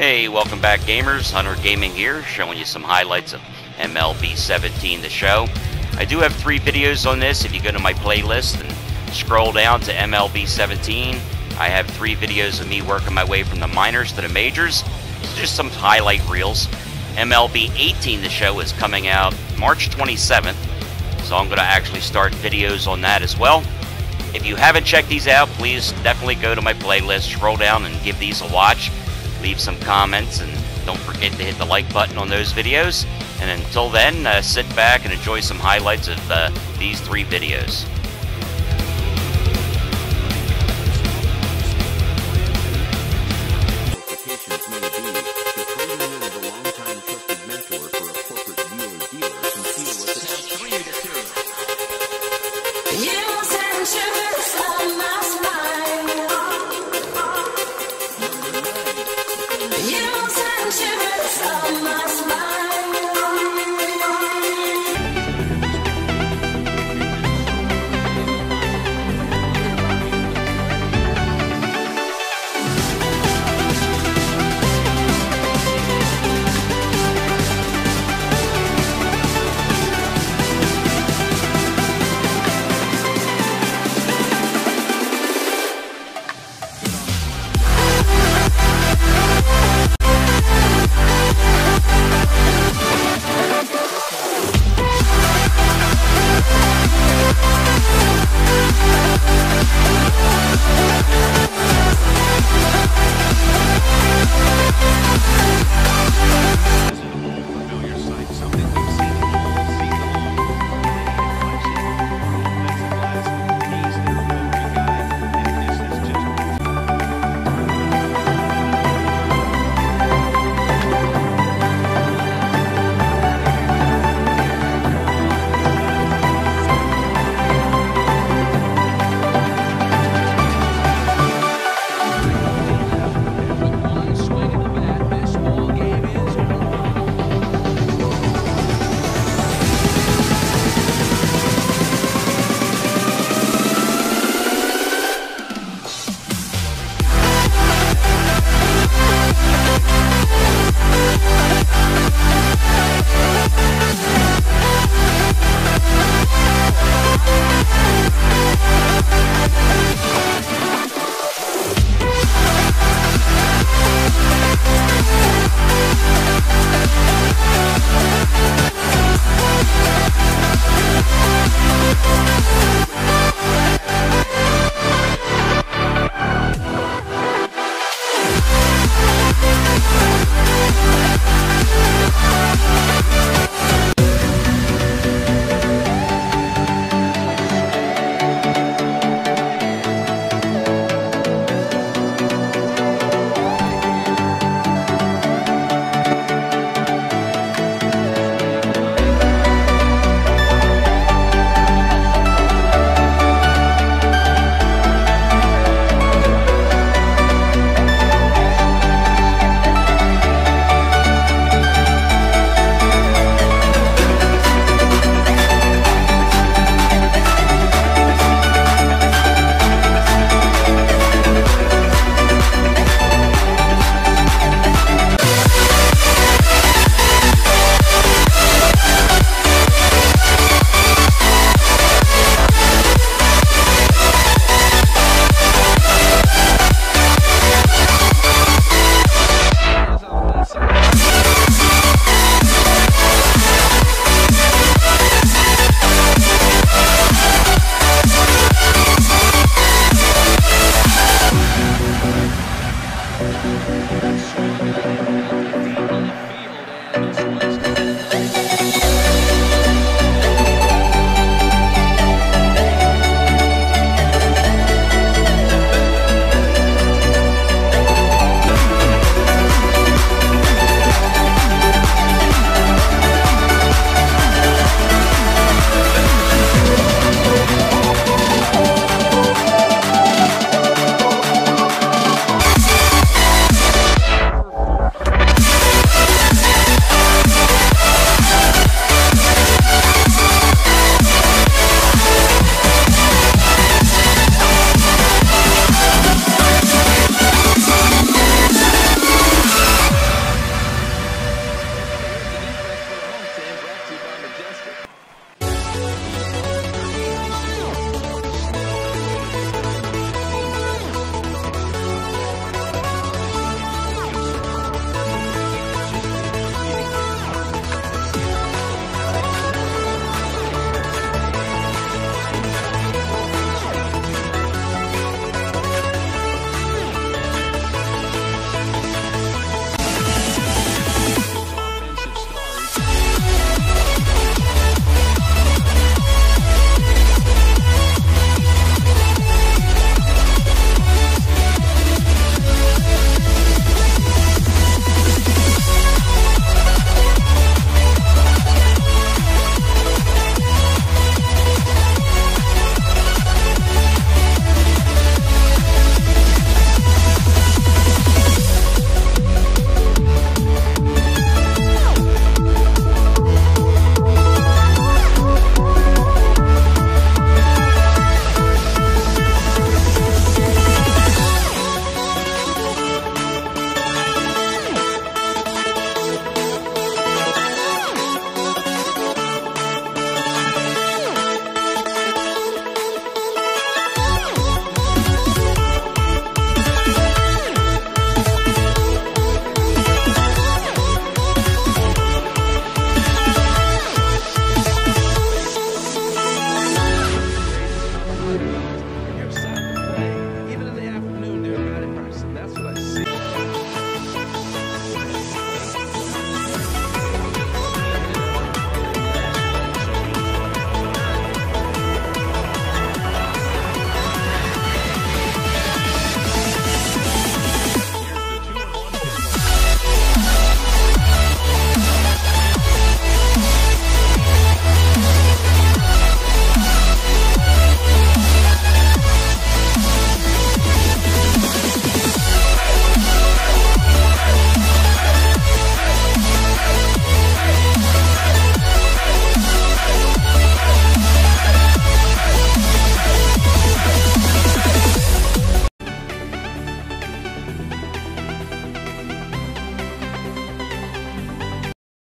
Hey, welcome back, gamers. Hunter Gaming here, showing you some highlights of MLB 17, the show. I do have three videos on this. If you go to my playlist and scroll down to MLB 17, I have three videos of me working my way from the minors to the majors. just some highlight reels. MLB 18, the show, is coming out March 27th, so I'm going to actually start videos on that as well. If you haven't checked these out, please definitely go to my playlist, scroll down, and give these a watch leave some comments, and don't forget to hit the like button on those videos. And until then, uh, sit back and enjoy some highlights of uh, these three videos.